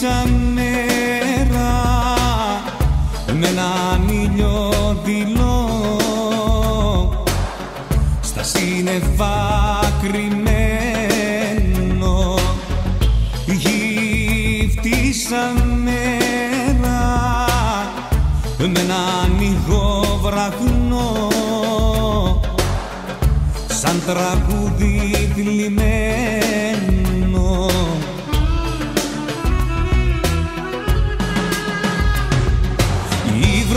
σαν μέρα με έναν ήλιο δειλό. Στα σύννεφα κρυμμένο γύφτη σαν μέρα με έναν υγό βραχνό. Σαν τραγούδι θλιμμένο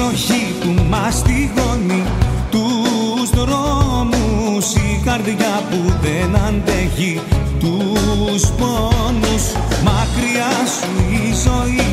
η βροχή του μαστιγώνει τους δρόμους η καρδιά που δεν αντέχει τους πόνους. Μακριά σου η ζωή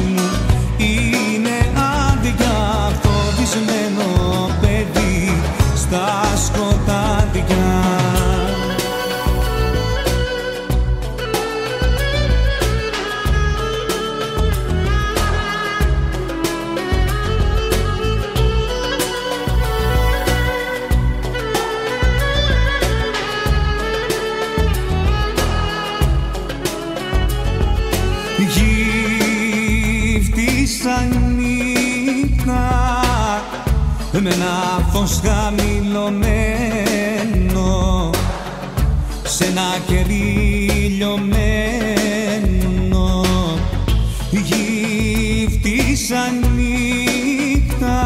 με ένα φως χαμηλωμένο σε ένα κερί λιωμένο. Γύφτησα νύχτα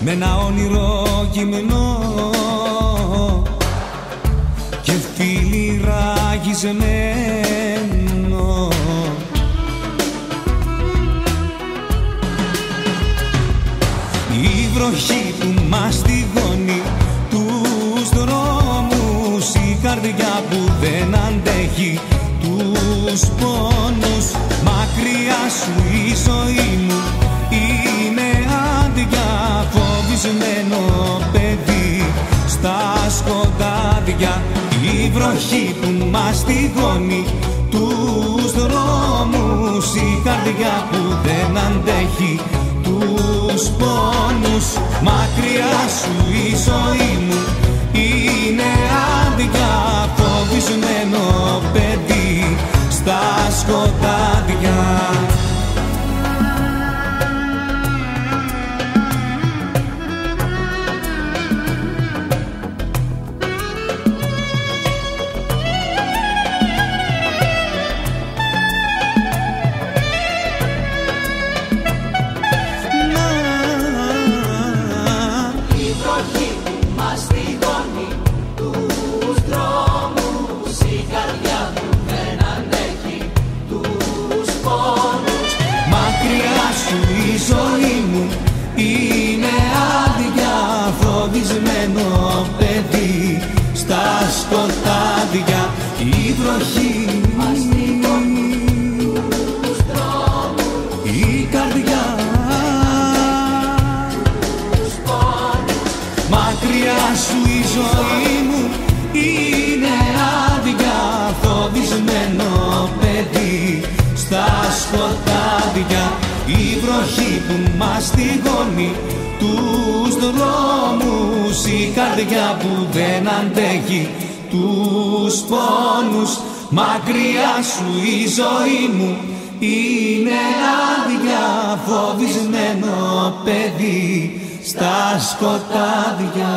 με ένα όνειρο γυμνό και φίλοι ραγισμένο βροχή που μαστιγώνει τους δρόμους η καρδιά που δεν αντέχει. Τους πόνους μακριά σου η ζωή μου. Είναι άδεια φοβισμένο παιδί. Στα σκοτάδια η βροχή που μαστιγώνει τους δρόμους η καρδιά που δεν αντέχει σκοτάδια η βροχή που μαστιγώνει τους δρόμους η καρδιά που δεν αντέχει τους πόνους μακριά σου η ζωή μου είναι άδεια φοβισμένο παιδί στα σκοτάδια